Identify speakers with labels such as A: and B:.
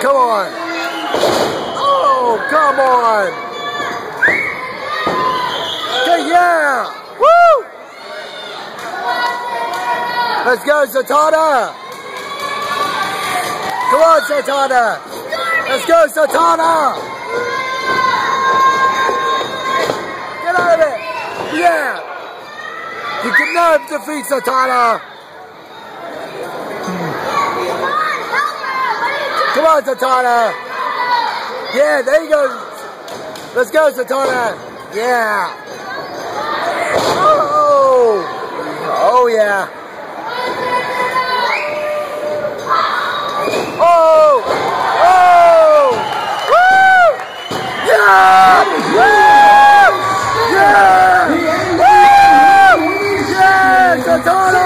A: come on. Oh, come on. Okay, yeah. Woo! Let's go, Santana. Come on, Santana. Let's go, Santana. Get out of it. Yeah. You can never defeat Santana. go, Santana. Yeah, there you go. Let's go, Santana. Yeah. Oh. Oh, yeah. Oh. Oh. Woo. Yeah. Yeah. Yeah. Yeah. yeah. yeah. Santana.